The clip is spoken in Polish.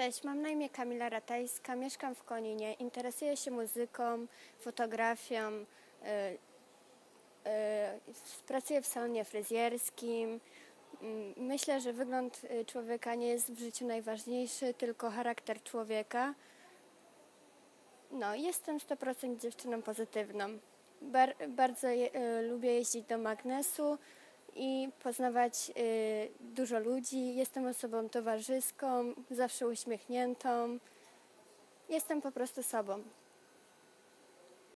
Cześć, mam na imię Kamila Ratajska, mieszkam w Koninie, interesuję się muzyką, fotografią, y, y, pracuję w salonie fryzjerskim. Mm, Myślę, że wygląd y, człowieka nie jest w życiu najważniejszy, tylko charakter człowieka. No, jestem 100% dziewczyną pozytywną. Bar, bardzo je, y, lubię jeździć do magnesu i poznawać y, dużo ludzi. Jestem osobą towarzyską, zawsze uśmiechniętą. Jestem po prostu sobą.